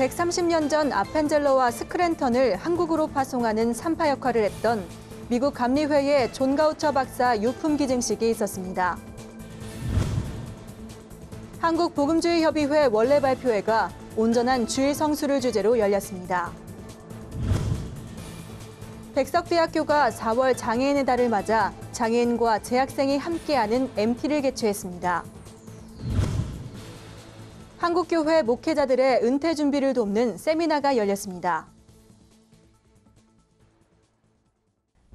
130년 전 아펜젤러와 스크랜턴을 한국으로 파송하는 산파 역할을 했던 미국 감리회의 존 가우처 박사 유품 기증식이 있었습니다. 한국복음주의협의회 원래 발표회가 온전한 주일 성수를 주제로 열렸습니다. 백석대학교가 4월 장애인의 달을 맞아 장애인과 재학생이 함께하는 MT를 개최했습니다. 한국교회 목회자들의 은퇴 준비를 돕는 세미나가 열렸습니다.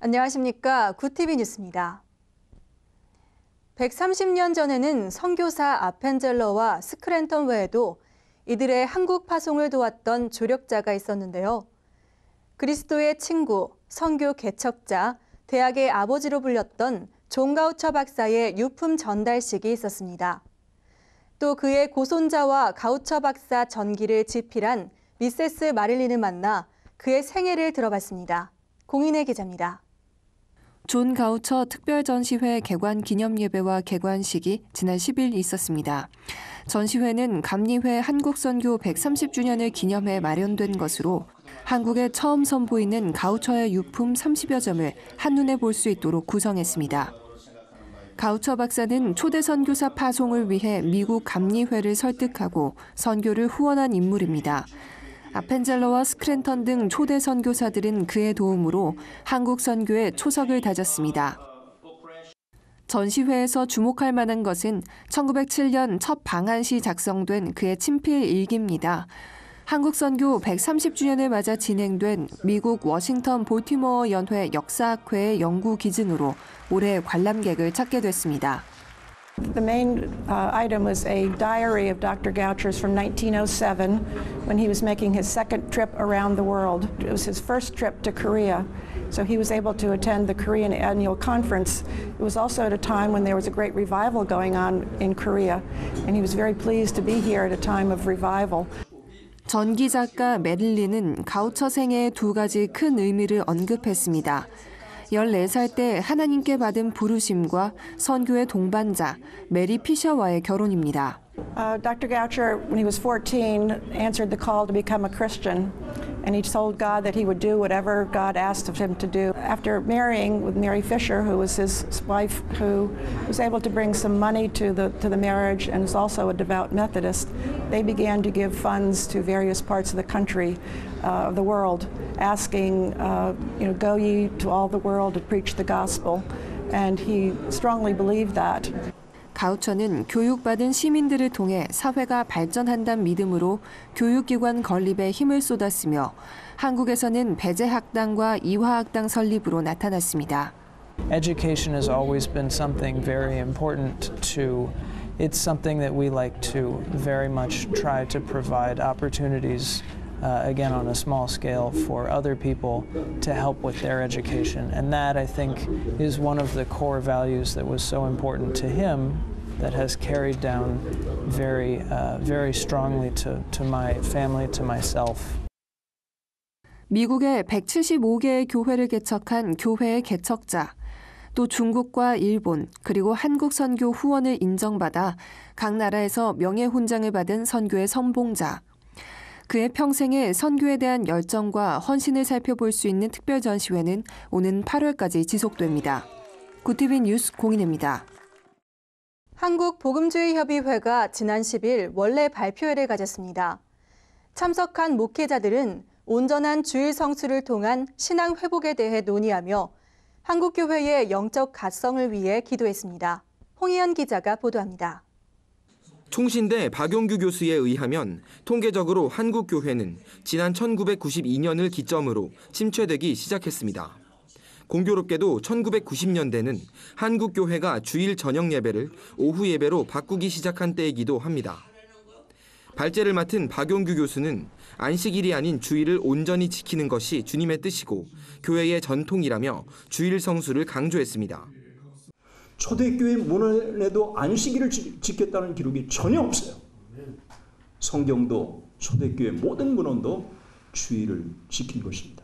안녕하십니까. GoodTV 뉴스입니다. 130년 전에는 선교사 아펜젤러와 스크랜턴 외에도 이들의 한국 파송을 도왔던 조력자가 있었는데요. 그리스도의 친구, 선교 개척자, 대학의 아버지로 불렸던 존 가우처 박사의 유품 전달식이 있었습니다. 또 그의 고손자와 가우처 박사 전기를 집필한 미세스 마릴린을 만나 그의 생애를 들어봤습니다. 공인의 기자입니다. 존 가우처 특별전시회 개관 기념 예배와 개관식이 지난 10일 있었습니다. 전시회는 감리회 한국선교 130주년을 기념해 마련된 것으로 한국에 처음 선보이는 가우처의 유품 30여 점을 한눈에 볼 수 있도록 구성했습니다. 가우처 박사는 초대 선교사 파송을 위해 미국 감리회를 설득하고 선교를 후원한 인물입니다. 아펜젤러와 스크랜턴 등 초대 선교사들은 그의 도움으로 한국 선교에 초석을 다졌습니다. 전시회에서 주목할 만한 것은 1907년 첫 방한시 작성된 그의 친필 일기입니다. 한국 선교 130주년을 맞아 진행된 미국 워싱턴 볼티모어 연회 역사학회의 연구 기증으로 올해 관람객을 찾게 됐습니다. The main uh, item was a diary of Dr. Goucher's from 1907 when he was making his second trip around the world. It was his first trip to Korea, so he was able to attend the Korean annual conference. It was also at a time when there was a great revival going on in Korea, and he was very pleased to be here at a time of revival. 전기 작가 메릴린은 가우처 생애의 두 가지 큰 의미를 언급했습니다. 14살 때 하나님께 받은 부르심과 선교의 동반자 메리 피셔와의 결혼입니다. Uh, Dr. Goucher, when he was 14, answered the call to become a Christian, and he told God that he would do whatever God asked of him to do. After marrying with Mary Fisher, who was his wife, who was able to bring some money to the to the marriage and is also a devout Methodist, they began to give funds to various parts of the country, uh, of the world, asking, uh, you know, go ye to all the world to preach the gospel, and he strongly believed that. 가우처는 교육받은 시민들을 통해 사회가 발전한다는 믿음으로 교육기관 건립에 힘을 쏟았으며 한국에서는 배재학당과 이화학당 설립으로 나타났습니다. Education has always been something very important to it's something that we like to very much try to provide opportunities uh, again on a small scale for other people to help with their education. And that, I think, is one of the core values that was so important to him that has carried down very, uh, very strongly to, to my family, to myself. 미국의 175개의 교회를 개척한 교회의 개척자, 또 중국과 일본, 그리고 한국 선교 후원을 인정받아 각 나라에서 명예훈장을 받은 선교의 선봉자, 그의 평생의 선교에 대한 열정과 헌신을 살펴볼 수 있는 특별 전시회는 오는 8월까지 지속됩니다. 구티비 뉴스 공인입니다. 한국복음주의협의회가 지난 10일 원래 발표회를 가졌습니다. 참석한 목회자들은 온전한 주일 성수를 통한 신앙 회복에 대해 논의하며 한국교회의 영적 가성을 위해 기도했습니다. 홍희연 기자가 보도합니다. 총신대 박용규 교수에 의하면 통계적으로 한국 교회는 지난 1992년을 기점으로 침체되기 시작했습니다. 공교롭게도 1990년대는 한국 교회가 주일 저녁 예배를 오후 예배로 바꾸기 시작한 때이기도 합니다. 발제를 맡은 박용규 교수는 안식일이 아닌 주일을 온전히 지키는 것이 주님의 뜻이고 교회의 전통이라며 주일 성수를 강조했습니다. 초대교회 문헌에도 안식일을 지켰다는 기록이 전혀 없어요. 성경도 초대교회 모든 문헌도 주일을 지킨 것입니다.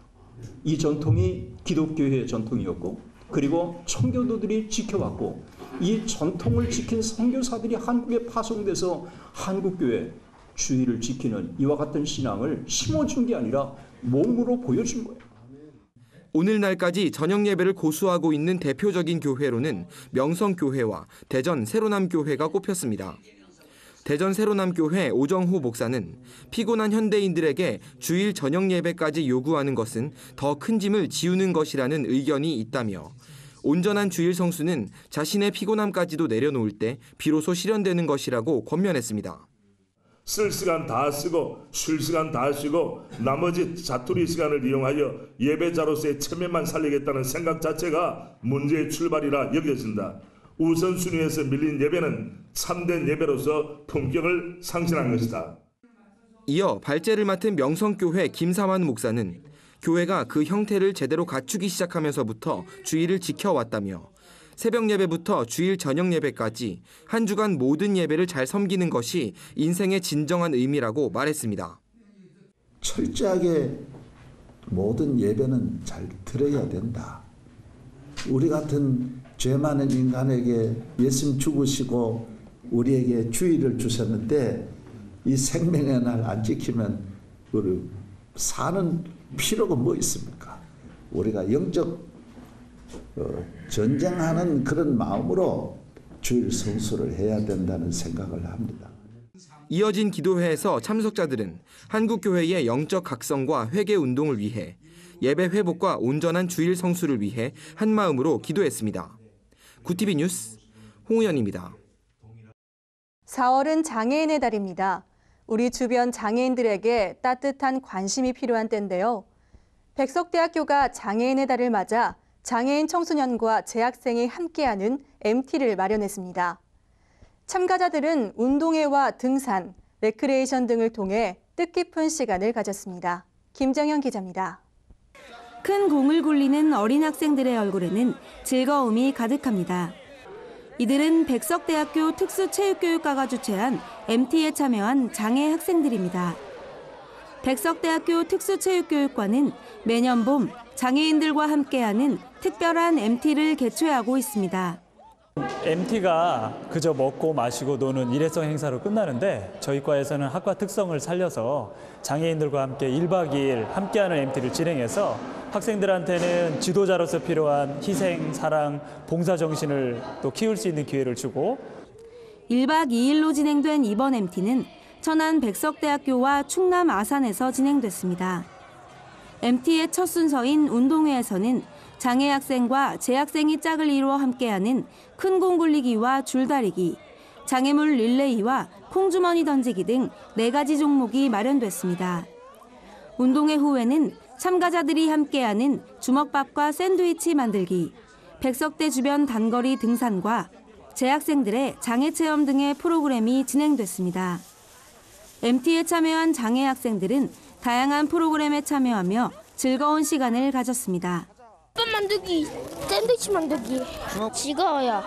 이 전통이 기독교의 전통이었고 그리고 청교도들이 지켜왔고 이 전통을 지킨 선교사들이 한국에 파송돼서 한국교회 주의를 지키는 이와 같은 신앙을 심어준 게 아니라 몸으로 보여준 거예요. 오늘날까지 저녁 예배를 고수하고 있는 대표적인 교회로는 명성교회와 대전 새로남교회가 꼽혔습니다. 대전 새로남교회 오정호 목사는 피곤한 현대인들에게 주일 저녁 예배까지 요구하는 것은 더 큰 짐을 지우는 것이라는 의견이 있다며 온전한 주일 성수는 자신의 피곤함까지도 내려놓을 때 비로소 실현되는 것이라고 권면했습니다. 쓸 시간 다 쓰고 쉴 시간 다 쉬고 나머지 자투리 시간을 이용하여 예배자로서의 체면만 살리겠다는 생각 자체가 문제의 출발이라 여겨진다. 우선순위에서 밀린 예배는 참된 예배로서 품격을 상실한 것이다. 이어 발제를 맡은 명성교회 김사환 목사는 교회가 그 형태를 제대로 갖추기 시작하면서부터 주일을 지켜왔다며 새벽 예배부터 주일 저녁 예배까지 한 주간 모든 예배를 잘 섬기는 것이 인생의 진정한 의미라고 말했습니다. 철저하게 모든 예배는 잘 드려야 된다. 우리 같은 죄 많은 인간에게 예수님 죽으시고 우리에게 주의를 주셨는데 이 생명의 날 안 지키면 우리 사는 필요가 뭐 있습니까? 우리가 영적 어, 전쟁하는 그런 마음으로 주일 성수를 해야 된다는 생각을 합니다. 이어진 기도회에서 참석자들은 한국교회의 영적 각성과 회개 운동을 위해 예배 회복과 온전한 주일 성수를 위해 한 마음으로 기도했습니다. 구티비 뉴스 홍우연입니다. 4월은 장애인의 달입니다. 우리 주변 장애인들에게 따뜻한 관심이 필요한 때인데요. 백석대학교가 장애인의 달을 맞아 장애인 청소년과 재학생이 함께하는 MT를 마련했습니다. 참가자들은 운동회와 등산, 레크레이션 등을 통해 뜻깊은 시간을 가졌습니다. 김정현 기자입니다. 큰 공을 굴리는 어린 학생들의 얼굴에는 즐거움이 가득합니다. 이들은 백석대학교 특수체육교육과가 주최한 MT에 참여한 장애 학생들입니다. 백석대학교 특수체육교육과는 매년 봄 장애인들과 함께하는 특별한 MT를 개최하고 있습니다. MT가 그저 먹고 마시고 노는 일회성 행사로 끝나는데 저희 과에서는 학과 특성을 살려서 장애인들과 함께 1박 2일 함께하는 MT를 진행해서 학생들한테는 지도자로서 필요한 희생, 사랑, 봉사 정신을 또 키울 수 있는 기회를 주고 1박 2일로 진행된 이번 MT는 천안 백석대학교와 충남 아산에서 진행됐습니다. MT의 첫 순서인 운동회에서는 장애 학생과 재학생이 짝을 이루어 함께하는 큰 공 굴리기와 줄다리기, 장애물 릴레이와 콩주머니 던지기 등 네 가지 종목이 마련됐습니다. 운동회 후에는 참가자들이 함께하는 주먹밥과 샌드위치 만들기, 백석대 주변 단거리 등산과 재학생들의 장애 체험 등의 프로그램이 진행됐습니다. MT에 참여한 장애 학생들은 다양한 프로그램에 참여하며 즐거운 시간을 가졌습니다. 밥 만들기, 샌드위치 만들기. 즐거워요.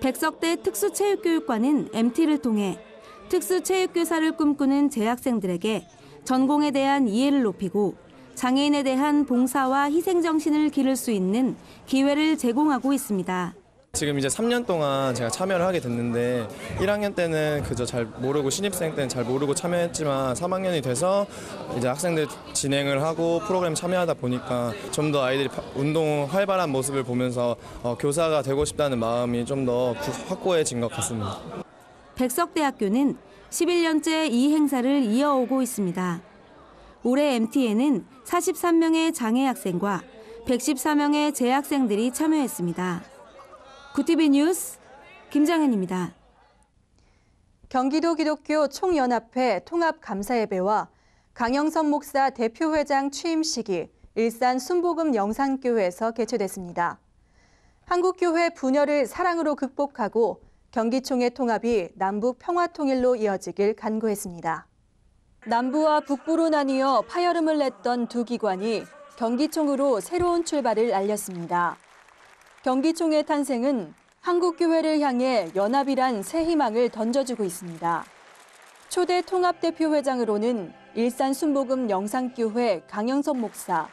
백석대 특수체육교육과는 MT를 통해 특수체육교사를 꿈꾸는 재학생들에게 전공에 대한 이해를 높이고 장애인에 대한 봉사와 희생정신을 기를 수 있는 기회를 제공하고 있습니다. 지금 이제 3년 동안 제가 참여를 하게 됐는데 1학년 때는 그저 잘 모르고 신입생 때는 잘 모르고 참여했지만 3학년이 돼서 이제 학생들 진행을 하고 프로그램 참여하다 보니까 좀 더 아이들이 운동 활발한 모습을 보면서 어, 교사가 되고 싶다는 마음이 좀 더 확고해진 것 같습니다. 백석대학교는 11년째 이 행사를 이어오고 있습니다. 올해 MT에는 43명의 장애 학생과 114명의 재학생들이 참여했습니다. 구티비 뉴스 김장현입니다. 경기도 기독교 총연합회 통합감사예배와 강영선 목사 대표회장 취임식이 일산 순복음 영산교회에서 개최됐습니다. 한국교회 분열을 사랑으로 극복하고 경기총의 통합이 남북 평화통일로 이어지길 간구했습니다. 남부와 북부로 나뉘어 파열음을 냈던 두 기관이 경기총으로 새로운 출발을 알렸습니다. 경기총의 탄생은 한국교회를 향해 연합이란 새 희망을 던져주고 있습니다. 초대 통합대표회장으로는 일산 순복음 영상교회 강영석 목사,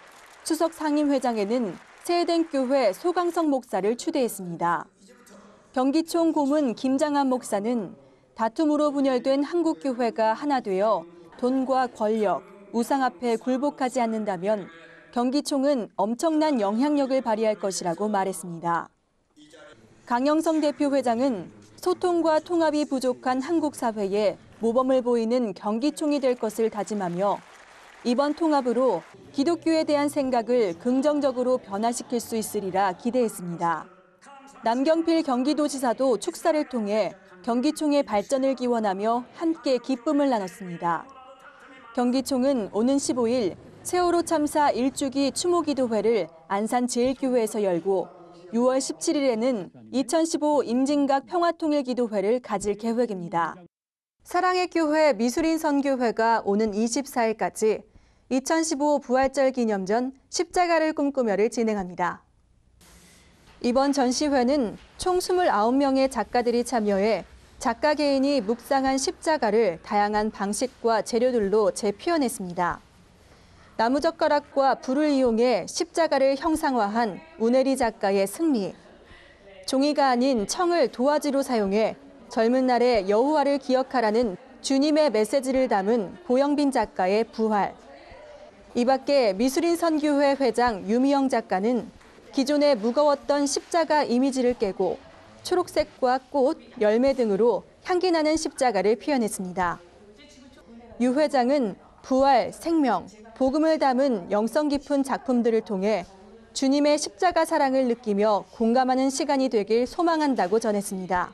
수석 상임회장에는 세den교회 소강성 목사를 추대했습니다. 경기총 고문 김장한 목사는 다툼으로 분열된 한국교회가 하나 되어 돈과 권력, 우상 앞에 굴복하지 않는다면 경기총은 엄청난 영향력을 발휘할 것이라고 말했습니다. 강영성 대표 회장은 소통과 통합이 부족한 한국 사회에 모범을 보이는 경기총이 될 것을 다짐하며 이번 통합으로 기독교에 대한 생각을 긍정적으로 변화시킬 수 있으리라 기대했습니다. 남경필 경기도지사도 축사를 통해 경기총의 발전을 기원하며 함께 기쁨을 나눴습니다. 경기총은 오는 15일 세월호 참사 1주기 추모기도회를 안산제일교회에서 열고 6월 17일에는 2015 임진각 평화통일기도회를 가질 계획입니다. 사랑의 교회 미술인 선교회가 오는 24일까지 2015 부활절 기념전 십자가를 꿈꾸며를 진행합니다. 이번 전시회는 총 29명의 작가들이 참여해 작가 개인이 묵상한 십자가를 다양한 방식과 재료들로 재표현했습니다. 나무젓가락과 불을 이용해 십자가를 형상화한 우네리 작가의 승리, 종이가 아닌 청을 도화지로 사용해 젊은 날의 여호와를 기억하라는 주님의 메시지를 담은 고영빈 작가의 부활, 이 밖에 미술인 선교회 회장 유미영 작가는 기존의 무거웠던 십자가 이미지를 깨고 초록색과 꽃, 열매 등으로 향기 나는 십자가를 표현했습니다. 유 회장은 부활, 생명, 복음을 담은 영성 깊은 작품들을 통해 주님의 십자가 사랑을 느끼며 공감하는 시간이 되길 소망한다고 전했습니다.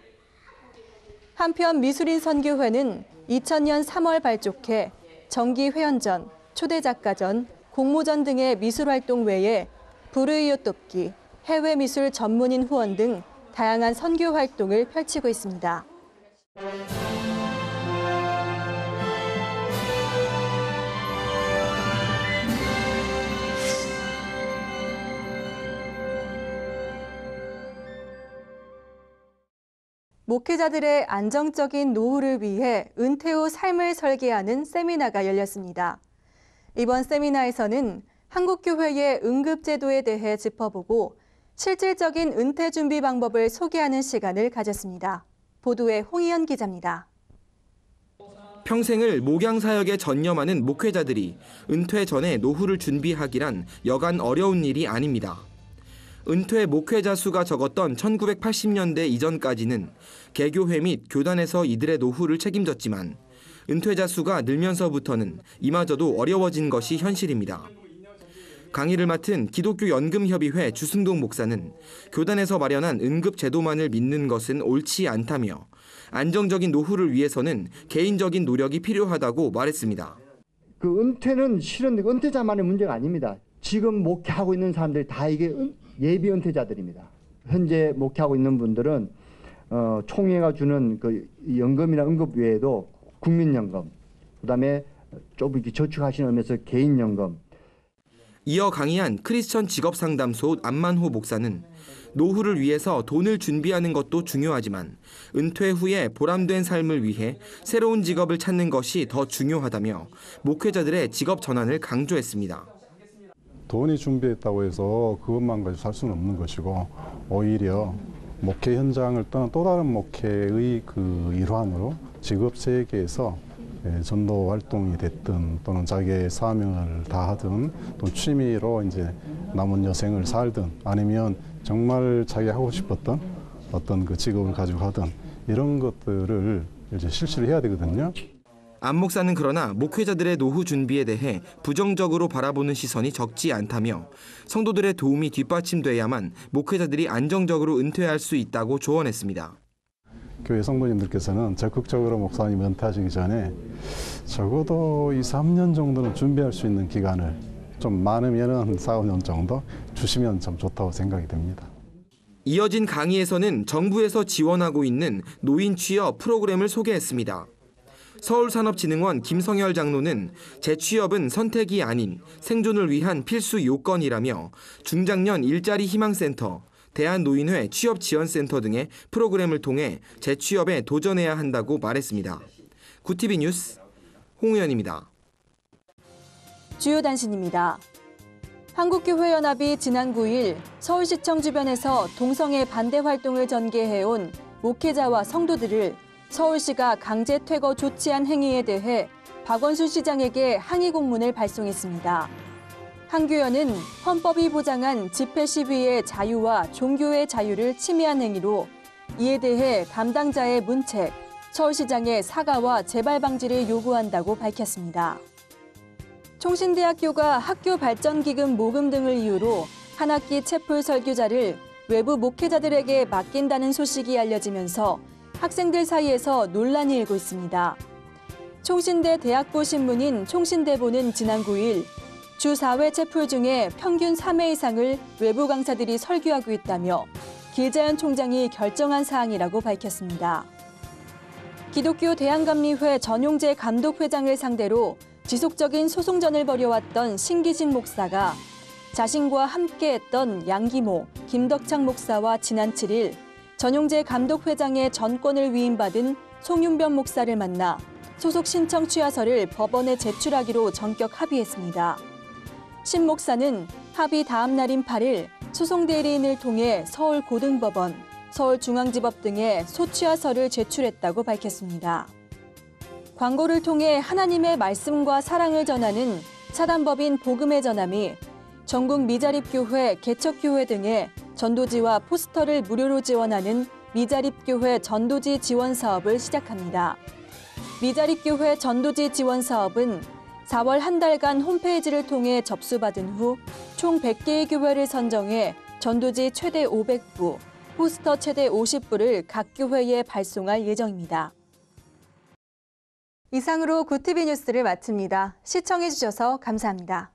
한편 미술인 선교회는 2000년 3월 발족해 정기 회원전, 초대 작가전, 공모전 등의 미술 활동 외에 불의이웃 돕기, 해외 미술 전문인 후원 등 다양한 선교 활동을 펼치고 있습니다. 목회자들의 안정적인 노후를 위해 은퇴 후 삶을 설계하는 세미나가 열렸습니다. 이번 세미나에서는 한국교회의 응급제도에 대해 짚어보고 실질적인 은퇴 준비 방법을 소개하는 시간을 가졌습니다. 보도에 홍희연 기자입니다. 평생을 목양 사역에 전념하는 목회자들이 은퇴 전에 노후를 준비하기란 여간 어려운 일이 아닙니다. 은퇴 목회자 수가 적었던 1980년대 이전까지는 개교회 및 교단에서 이들의 노후를 책임졌지만 은퇴자 수가 늘면서부터는 이마저도 어려워진 것이 현실입니다. 강의를 맡은 기독교 연금협의회 주승동 목사는 교단에서 마련한 응급 제도만을 믿는 것은 옳지 않다며 안정적인 노후를 위해서는 개인적인 노력이 필요하다고 말했습니다. 그 은퇴는 실은 은퇴자만의 문제가 아닙니다. 지금 목회하고 있는 사람들 다 이게 예비 은퇴자들입니다. 현재 목회하고 있는 분들은 어, 총회가 주는 그 연금이나 응급 외에도 국민연금, 그다음에 좀 이렇게 저축하시는 의미에서 개인연금. 이어 강의한 크리스천 직업상담소 안만호 목사는 노후를 위해서 돈을 준비하는 것도 중요하지만 은퇴 후에 보람된 삶을 위해 새로운 직업을 찾는 것이 더 중요하다며 목회자들의 직업 전환을 강조했습니다. 돈이 준비했다고 해서 그것만 가지고 살 수는 없는 것이고 오히려 목회 현장을 떠난 또 다른 목회의 그 일환으로 직업 세계에서 예, 전도 활동이 됐든 또는 자기의 사명을 다하든 또 취미로 이제 남은 여생을 살든 아니면 정말 자기 하고 싶었던 어떤 그 직업을 가지고 하든 이런 것들을 이제 실시를 해야 되거든요. 안 목사는 그러나 목회자들의 노후 준비에 대해 부정적으로 바라보는 시선이 적지 않다며 성도들의 도움이 뒷받침돼야만 목회자들이 안정적으로 은퇴할 수 있다고 조언했습니다. 교회 성도님들께서는 적극적으로 목사님 은퇴하시기 전에 적어도 2, 3년 정도는 준비할 수 있는 기간을 좀 많으면 4, 5년 정도 주시면 참 좋다고 생각이 됩니다. 이어진 강의에서는 정부에서 지원하고 있는 노인 취업 프로그램을 소개했습니다. 서울산업진흥원 김성열 장로는 재취업은 선택이 아닌 생존을 위한 필수 요건이라며 중장년 일자리 희망센터, 대한노인회 취업지원센터 등의 프로그램을 통해 재취업에 도전해야 한다고 말했습니다. 구티비 뉴스 홍우연입니다. 주요 단신입니다. 한국교회연합이 지난 9일 서울시청 주변에서 동성애 반대 활동을 전개해온 목회자와 성도들을 서울시가 강제 퇴거 조치한 행위에 대해 박원순 시장에게 항의 공문을 발송했습니다. 한교연은 헌법이 보장한 집회 시위의 자유와 종교의 자유를 침해한 행위로 이에 대해 담당자의 문책, 서울시장의 사과와 재발 방지를 요구한다고 밝혔습니다. 총신대학교가 학교 발전 기금 모금 등을 이유로 한 학기 채플 설교자를 외부 목회자들에게 맡긴다는 소식이 알려지면서 학생들 사이에서 논란이 일고 있습니다. 총신대 대학부 신문인 총신대보는 지난 9일 주 4회 채플 중에 평균 3회 이상을 외부 강사들이 설교하고 있다며 길자연 총장이 결정한 사항이라고 밝혔습니다. 기독교 대한감리회 전용재 감독회장을 상대로 지속적인 소송전을 벌여왔던 신기진 목사가 자신과 함께했던 양기모, 김덕창 목사와 지난 7일 전용재 감독회장의 전권을 위임받은 송윤변 목사를 만나 소속 신청 취하서를 법원에 제출하기로 전격 합의했습니다. 신 목사는 합의 다음 날인 8일 소송 대리인을 통해 서울고등법원, 서울중앙지법 등에 소취하서를 제출했다고 밝혔습니다. 광고를 통해 하나님의 말씀과 사랑을 전하는 사단법인 복음의 전함이 전국 미자립교회, 개척교회 등의 전도지와 포스터를 무료로 지원하는 미자립교회 전도지 지원 사업을 시작합니다. 미자립교회 전도지 지원 사업은 4월 한 달간 홈페이지를 통해 접수받은 후 총 100개의 교회를 선정해 전도지 최대 500부, 포스터 최대 50부를 각 교회에 발송할 예정입니다. 이상으로 구티비 뉴스를 마칩니다. 시청해주셔서 감사합니다.